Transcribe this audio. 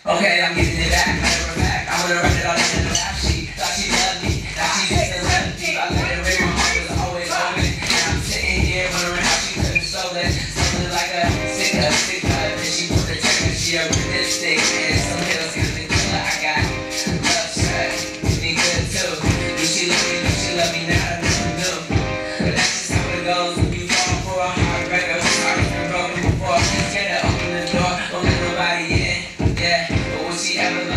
Okay, I'm giving it back. I'm never back. I'm gonna write it all the rap sheet. Thought she loved me. thought she just a lefty. I let her ring. My was always open. And I'm sitting here wondering how she couldn't show that. Something like a sick of sick of. And she put the trigger. She a realistic. And some girls got the killer. I got love shot. Me good too. Do she love me? Do she love me now? Yeah.